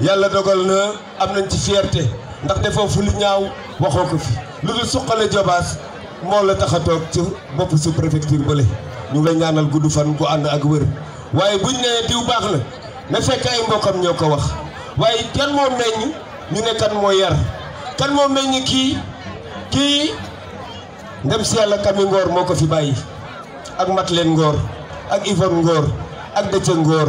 yàlla dogal na am nañ ci fierté ndax defoo fu lu ñaaw waxoo ko fi lu dul suqale jobaas moo la tax a toog ci bopp su préfecture bële ñu ngi lay ñaanal gudd fan gu ànd ak wër waaye buñ nee diw baax na na fekk ay mbokkam ñoo ko wax waaye kan moo meññ ñu ne kan moo yar kan moo meññ kii kii ndem si yàlla kami ngoor moo ko fi bàyyi ak mat leen ngoor ak Yvonne ngoor ak dëcc ngoor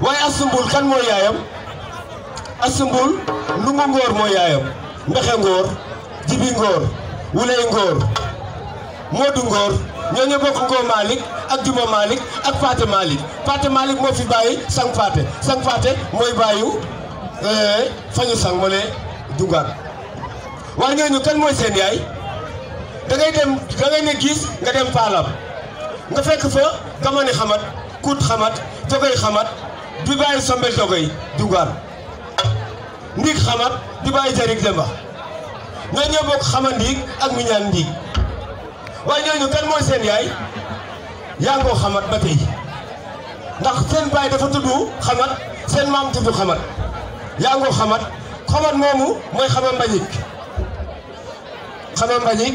waaye Astou Mboul kan mooy yaayam Astou Mboul Ndungu Ngor mooy yaayam Mbexe Ngor Jibi Ngor Wuley Ngor Moodu Ngor ñoo ñu bokk Ngor Malick ak Juma Malick ak Paate Malick Paate Malick moo fi bàyyi sang Paate sang Paate mooy bàyyu fañu sang mu ne dungaan war ñooñu kan mooy seen yaay da ngay dem da ngay ne gis nga dem paalam nga fekk fa kamani xamat kut xamat jogoy xamat di bàyyi sombe jogoy dugaan ndiig xamat di bàyyi jarig demba ñoo ñoo bokk xama ndiig ak mi ñaan ndiig waaye ñooñu kan mooy seen yaay yaa ngoo xamat ba tey ndax seen baay dafa tudd xamat seen maam tudd xamat yaa ngoo xamat xamat moomu mooy xama mbañik xama mbañik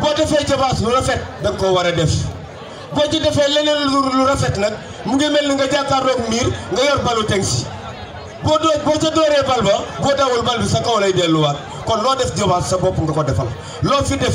boo defee jabaas lu rafet da nga koo war a def boo ci defee leneen lu lu rafet nag mu ngi mel ni nga jàkkaarloog miir nga yor balu teg si boo doo boo ca dooree bal ba boo dawul bal bi sa kaw lay delluwaat kon loo def jabaas sa bopp nga ko defal loo fi def